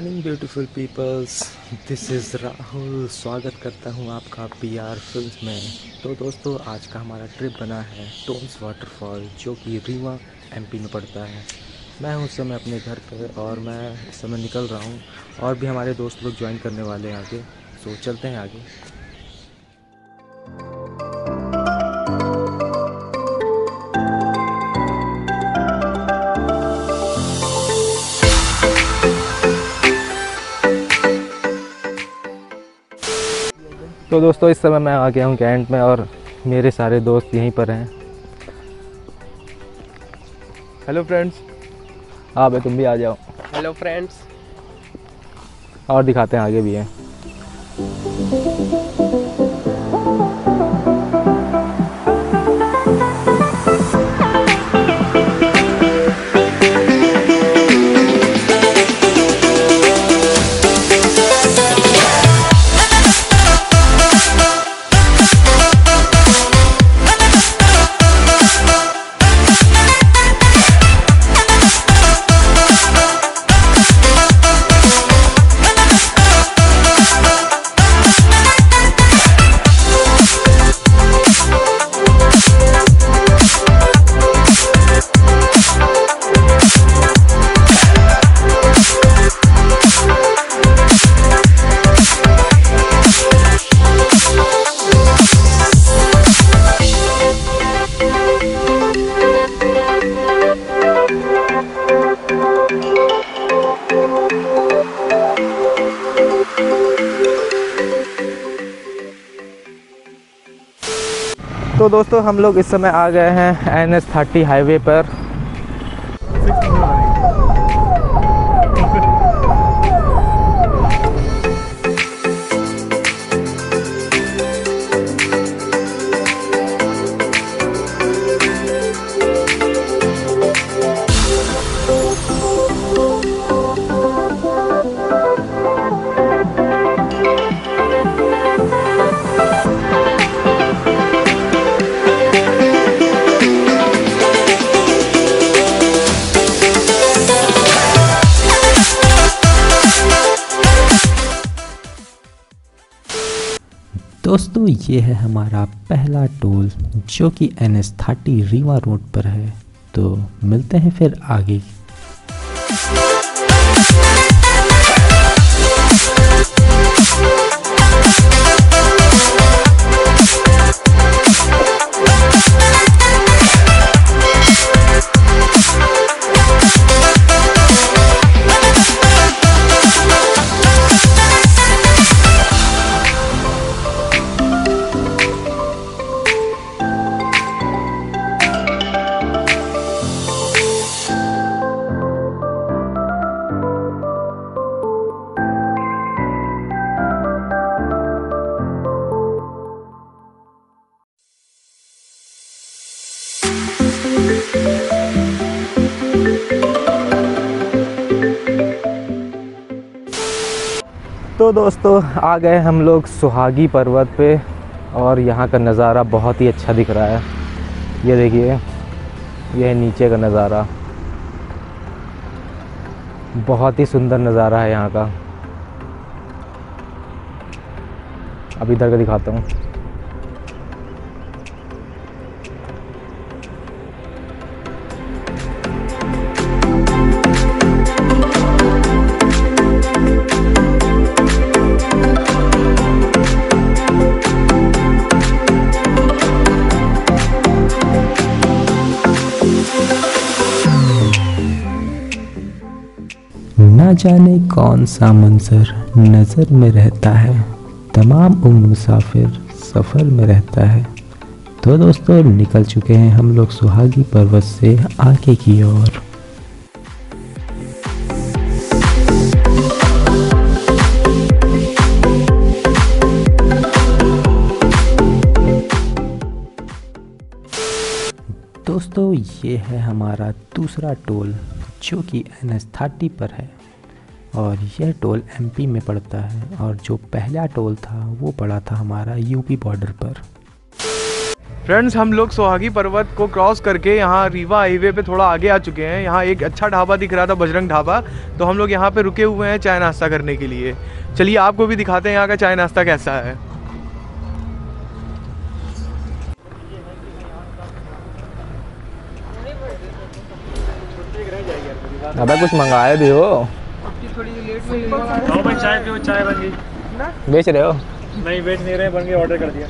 Morning beautiful peoples this is Rahul स्वागत करता हूँ आपका पी आर फ़िल्म में। तो दोस्तों, आज का हमारा ट्रिप बना है टोम्स वाटरफॉल जो कि रीवा एमपी में पड़ता है। मैं उस समय अपने घर पे और मैं इस समय निकल रहा हूँ और भी हमारे दोस्त लोग ज्वाइन करने वाले हैं आगे। सो चलते हैं आगे। तो दोस्तों इस समय मैं आ गया हूँ कैंट में और मेरे सारे दोस्त यहीं पर हैं। हेलो फ्रेंड्स हाँ भाई तुम भी आ जाओ। हेलो फ्रेंड्स और दिखाते हैं आगे भी हैं। तो दोस्तों हम लोग इस समय आ गए हैं एन एस थर्टी हाईवे पर। ये है हमारा पहला टोल जो कि N S thirty Rewa road पर है। तो मिलते हैं फिर आगे। तो दोस्तों, आ गए हम लोग सुहागी पर्वत पे और यहाँ का नज़ारा बहुत ही अच्छा दिख रहा है। ये देखिए यह है नीचे का नज़ारा। बहुत ही सुंदर नज़ारा है यहाँ का। अब इधर का दिखाता हूँ। न जाने कौन सा मंजर नज़र में रहता है? तमाम उम्र मुसाफिर सफ़र में रहता है। तो दोस्तों, निकल चुके हैं हम लोग सुहागी पर्वत से आगे की ओर। दोस्तों, ये है हमारा दूसरा टोल, जो कि एन एस थर्टी पर है। और यह टोल एमपी में पड़ता है और जो पहला टोल था वो पड़ा था हमारा यूपी बॉर्डर पर। फ्रेंड्स हम लोग सोहागी पर्वत को क्रॉस करके यहाँ रीवा हाईवे पे थोड़ा आगे आ चुके हैं। यहाँ एक अच्छा ढाबा दिख रहा था बजरंग ढाबा। तो हम लोग यहाँ पे रुके हुए हैं चाय नाश्ता करने के लिए। चलिए आपको भी दिखाते हैं यहाँ का चाय नाश्ता कैसा है। अबे कुछ मंगाए भी हो? भाई चाय पियो चाय बन गई। बेच रहे हो? नहीं बेच नहीं रहे बन गए ऑर्डर कर दिया।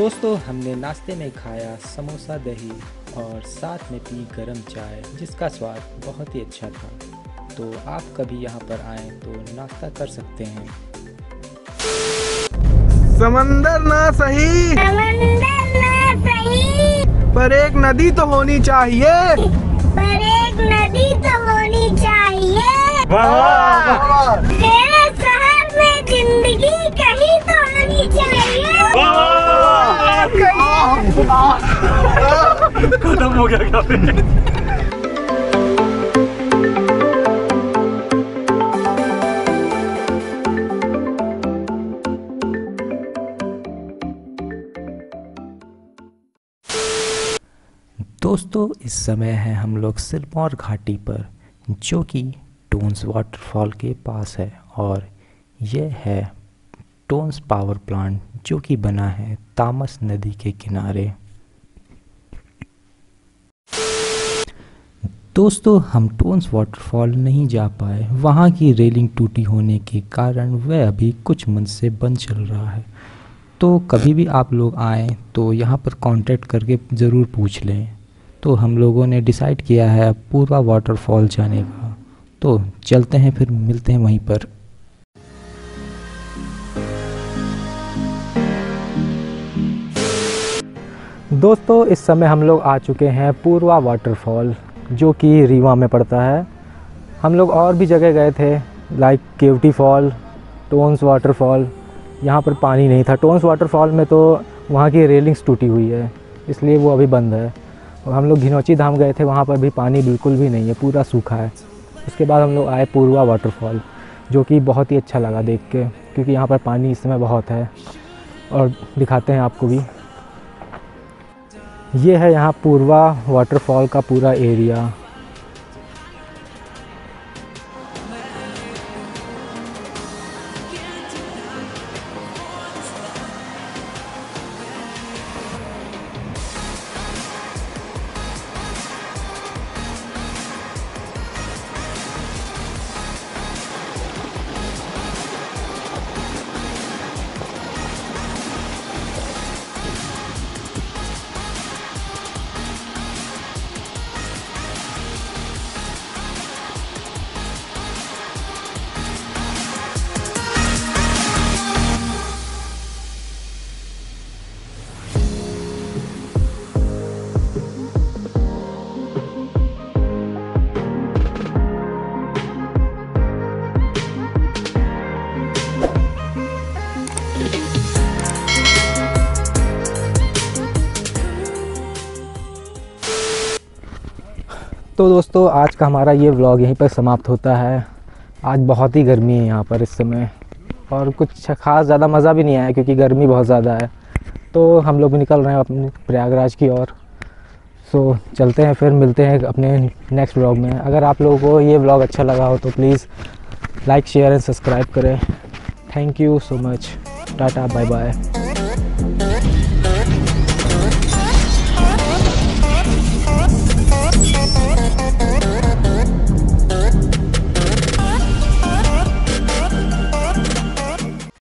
दोस्तों हमने नाश्ते में खाया समोसा दही और साथ में पी गरम चाय जिसका स्वाद बहुत ही अच्छा था। तो आप कभी यहाँ पर आए तो नाश्ता कर सकते हैं। समंदर ना सही। समंदर ना सही। पर एक नदी तो होनी चाहिए। पर एक नदी तो होनी चाहिए। वाह। तेरे शहर में ज़िंदगी कहीं तो होनी चाहिए। खत्म हो गया क्या दोस्तों, इस समय है हम लोग सिरमौर घाटी पर, जो कि टोन्स वाटरफॉल के पास है और यह है टोन्स पावर प्लांट जो कि बना है तामस नदी के किनारे। दोस्तों, हम टोन्स वाटरफॉल नहीं जा पाए। वहाँ की रेलिंग टूटी होने के कारण वह अभी कुछ मंथ से बंद चल रहा है। तो कभी भी आप लोग आएँ तो यहाँ पर कांटेक्ट करके ज़रूर पूछ लें। तो हम लोगों ने डिसाइड किया है पूर्वा वाटरफॉल जाने का। तो चलते हैं फिर, मिलते हैं वहीं पर। दोस्तों, इस समय हम लोग आ चुके हैं पूर्वा वाटरफॉल जो कि रीवा में पड़ता है। हम लोग और भी जगह गए थे like Keoti fall Tons waterfall यहाँ पर पानी नहीं था। टोन्स वाटरफॉल में तो वहाँ की रेलिंग्स टूटी हुई है, इसलिए वो अभी बंद है। और हम लोग घिनौची धाम गए थे, वहाँ पर भी पानी बिल्कुल भी नहीं है, पूरा सूखा है। उसके बाद हम लोग आए पूर्वा वाटरफॉल जो कि बहुत ही अच्छा लगा देख के, क्योंकि यहाँ पर पानी इस समय बहुत है। और दिखाते हैं आपको भी। ये है यहाँ पूर्वा वाटरफॉल का पूरा एरिया तो दोस्तों, आज का हमारा ये व्लॉग यहीं पर समाप्त होता है। आज बहुत ही गर्मी है यहाँ पर इस समय। और कुछ खास ज़्यादा मज़ा भी नहीं आया क्योंकि गर्मी बहुत ज़्यादा है। तो हम लोग भी निकल रहे हैं अपने प्रयागराज की ओर। सो चलते हैं फिर, मिलते हैं अपने नेक्स्ट व्लॉग में। अगर आप लोगों को ये व्लॉग अच्छा लगा हो तो please like share and subscribe करें। Thank you so much tata bye bye